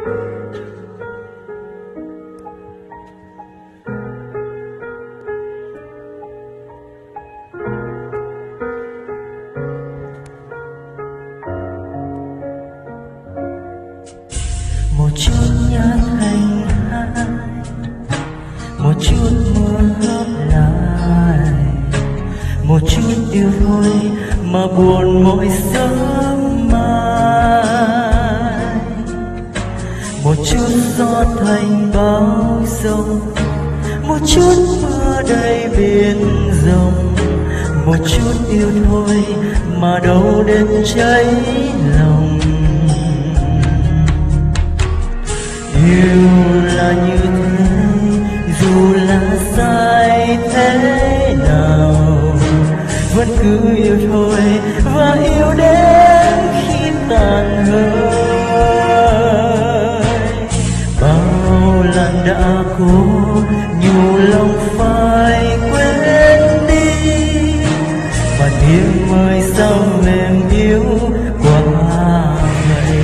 một chút nhát thành hai, một chút mưa góp lại. Một chút yêu thôi mà buồn mỗi sớm gió thành bao sông, một chút mưa đầy biển rồng một chút yêu thôi mà đâu đến cháy lòng. Yêu là như thế, dù là sai thế nào, vẫn cứ yêu thôi và yêu đến khi tàn hơi đã cố nhiều lòng phải quên đi. Và tiếng mới sao mềm yếu qua vậy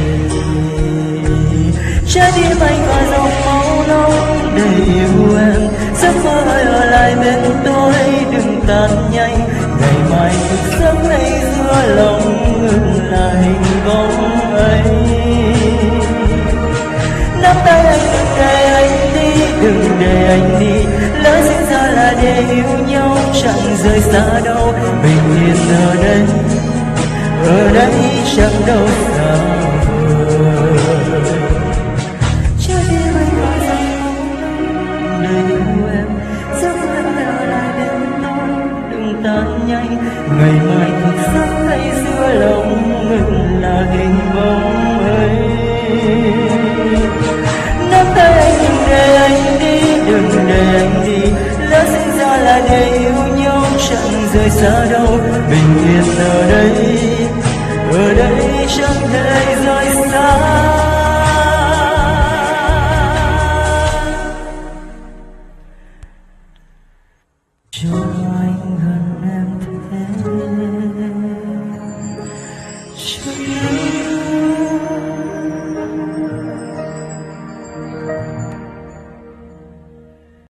trái tim anh và dòng máu nóng để yêu em. Giấc mơ ở lại bên tôi, đừng tan nhanh. Ngày mai thức giấc này giữa lòng ngừng lại. Đừng để anh đi. Lỡ sinh ra là để yêu nhau, chẳng rời xa đâu. Bình yên ở đây ở đây chẳng đâu xa. Là để yêu nhau, chẳng rời xa đâu. Bình yên ở đây ở đây chẳng thể rời xa. Cho anh gần em thế cho